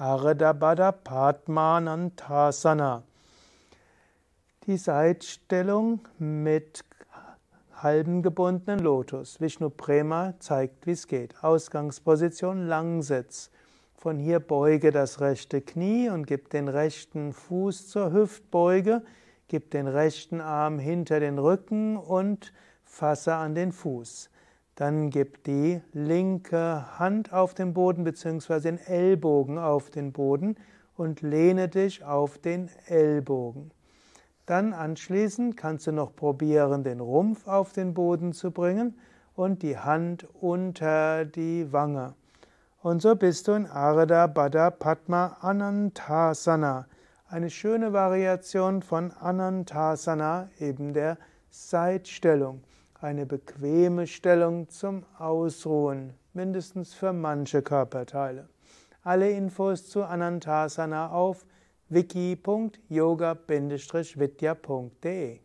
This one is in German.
Ardha Baddha Padmanantasana. Die Seitstellung mit halben gebundenen Lotus. Vishnu Prema zeigt, wie es geht. Ausgangsposition Langsitz. Von hier beuge das rechte Knie und gib den rechten Fuß zur Hüftbeuge, gib den rechten Arm hinter den Rücken und fasse an den Fuß. Dann gib die linke Hand auf den Boden bzw. den Ellbogen auf den Boden und lehne dich auf den Ellbogen. Dann anschließend kannst du noch probieren, den Rumpf auf den Boden zu bringen und die Hand unter die Wange. Und so bist du in Ardha Baddha Padma Anantasana. Eine schöne Variation von Anantasana, eben der Seitstellung. Eine bequeme Stellung zum Ausruhen, mindestens für manche Körperteile. Alle Infos zu Anantasana auf wiki.yoga-vidya.de